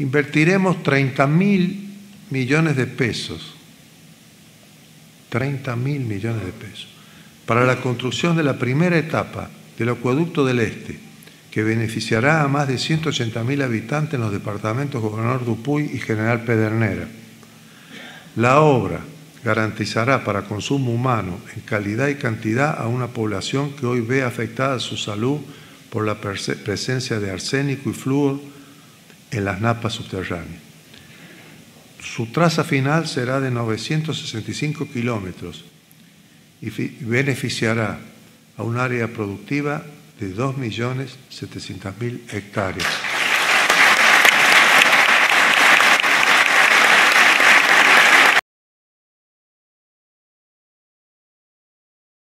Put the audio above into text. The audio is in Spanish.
invertiremos 30 mil millones de pesos, 30 mil millones de pesos, para la construcción de la primera etapa del acueducto del Este, que beneficiará a más de 180 mil habitantes en los departamentos Gobernador Dupuy y General Pedernera. La obra garantizará para consumo humano en calidad y cantidad a una población que hoy ve afectada su salud por la presencia de arsénico y flúor en las napas subterráneas. Su traza final será de 965 kilómetros y beneficiará a un área productiva de 2.700.000 hectáreas.